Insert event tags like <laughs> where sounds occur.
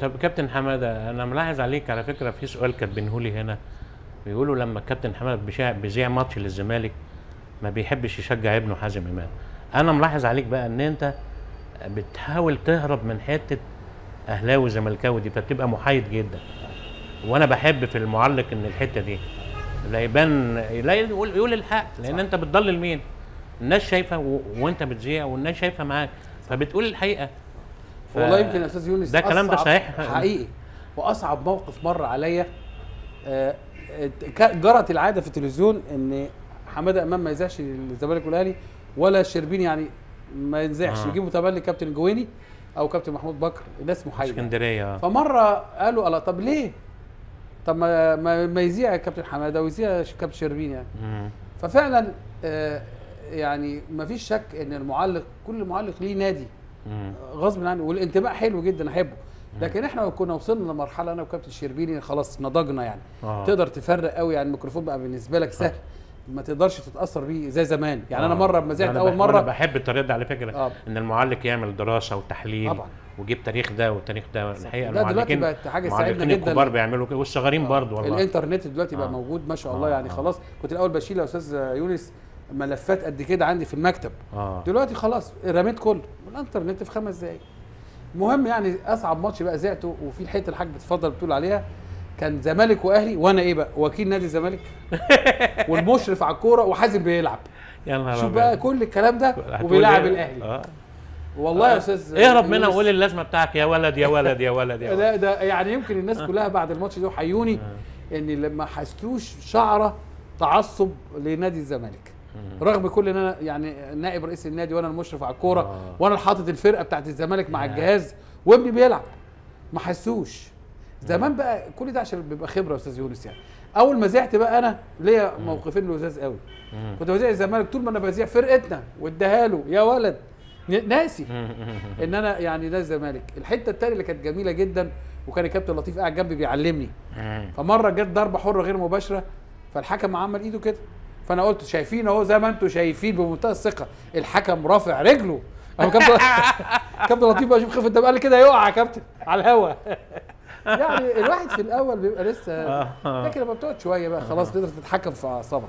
طب كابتن حماده أنا ملاحظ عليك على فكرة في سؤال كاتبينه لي هنا. بيقولوا لما الكابتن حماده بيذيع ماتش للزمالك ما بيحبش يشجع ابنه حازم إمام. أنا ملاحظ عليك بقى إن أنت بتحاول تهرب من حتة أهلاوي زملكاوي دي فبتبقى محايد جدا. وأنا بحب في المعلق إن الحتة دي لا يبان لا يقول, يقول الحق لأن صح. أنت بتضلل مين الناس شايفة و... وأنت بتذيع والناس شايفة معاك فبتقول الحقيقة. ف- والله يمكن يا أستاذ يونس ده الكلام ده صحيح. حقيقي وأصعب موقف مر عليا آه، ك- جرت العادة في التلفزيون إن حمادة إمام ما يذاعش للزمالك والأهلي ولا الشربيني يعني ما ينزعش آه. يجيبوا تبني كابتن جويني أو كابتن محمود بكر الناس محايدة اسكندرية فمرة قالوا الله طب ليه؟ طب ما ما, ما يذيع كابتن حمادة ويذيع كابتن شربيني يعني مم. ففعلا آه، يعني ما فيش شك إن المعلق كل معلق ليه نادي. غصب عني والانتماء حلو جدا أحبه لكن إحنا كنا وصلنا لمرحلة أنا وكابتن الشربيني خلاص نضجنا يعني آه. تقدر تفرق قوي يعني الميكروفون بقى بالنسبة لك سهل ما تقدرش تتأثر بيه زي زمان يعني أنا آه. مرة لما أنا أول مرة وأنا بحب الطريقة دي على فكرة آه. إن المعلق يعمل دراسة وتحليل طبعا. ويجيب تاريخ ده والتاريخ ده الحقيقة ده دلوقتي بقت تساعدنا المعلقين جداً. الكبار بيعملوا كده والصغيرين برضه والله الإنترنت دلوقتي بقى آه. موجود ما شاء الله آه، يعني آه. خلاص كنت الأول بشيل يا أستاذ يونس ملفات قد كده عندي في المكتب. آه. دلوقتي خلاص رميت كله. والإنترنت في خمس دقايق. المهم يعني أصعب ماتش بقى ذاعته وفي الحتة الحاج بتفضل بتقول عليها كان زمالك وأهلي وأنا إيه بقى؟ وكيل نادي الزمالك. <laughs> والمشرف على الكورة وحازم بيلعب. يا نهار شوف. بقى كل الكلام ده وبيلعب إيه؟ الأهلي. آه. والله يا أستاذ اهرب منها وقول اللازمة بتاعك. يا ولد يا ولد يا ولد يا <laughs> ولد. لا ده يعني يمكن الناس كلها بعد الماتش ده حيوني ان لما حسيتوش شعرة تعصب لنادي الزمالك. رغم كل إن أنا يعني نائب رئيس النادي وأنا المشرف على الكورة آه. وأنا اللي حاطط الفرقة بتاعت الزمالك مع. الجهاز وابني بيلعب. ما حسوش. زمان بقى كل ده عشان بيبقى خبرة يا أستاذ يونس يعني. أول ما زعت بقى أنا ليا موقفين لزاز قوي. كنت بذيع الزمالك طول ما أنا بذيع فرقتنا واديها له يا ولد ناسي <laughs> إن أنا يعني ده الزمالك. الحتة الثانية اللي كانت جميلة جدا وكان الكابتن لطيف قاعد جنبي بيعلمني. فمرة جت ضربة حرة غير مباشرة فالحكم عمل إيده كده. فانا قلت شايفين اهو زي ما أنتم شايفين بمنتهى الثقة. الحكم رافع رجله. أنا كابتن <laughs> كابتن لطيف بقى شوف خفة الدم قال لي كده يقع يا كابتن على الهوا. يعني الواحد في الأول بيبقى لسه آه. لكن لما بتقعد شوية بقى خلاص تقدر تتحكم في أعصابك.